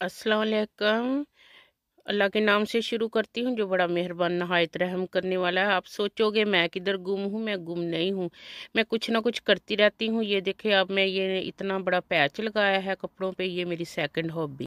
असलकम अल्लाह के नाम से शुरू करती हूँ, जो बड़ा मेहरबान नहायत रहम करने वाला है। आप सोचोगे, मैं किधर गुम हूँ? मैं गुम नहीं हूँ। मैं कुछ ना कुछ करती रहती हूँ। ये देखे, अब मैं ये इतना बड़ा पैच लगाया है कपड़ों पे, ये मेरी सेकंड हॉबी